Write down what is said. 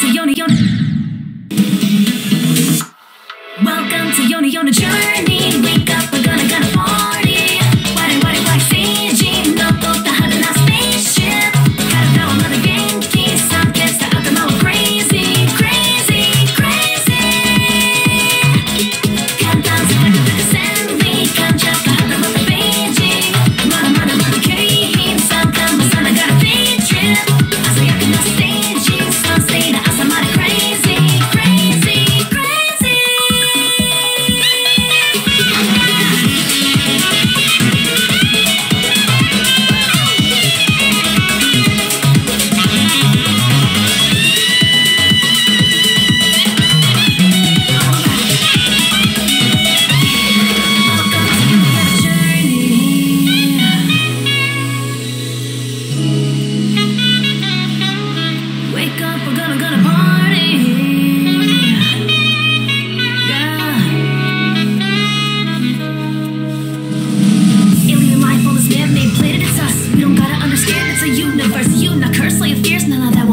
to Yoni Yoni. Welcome to Yoni Yoni. none of that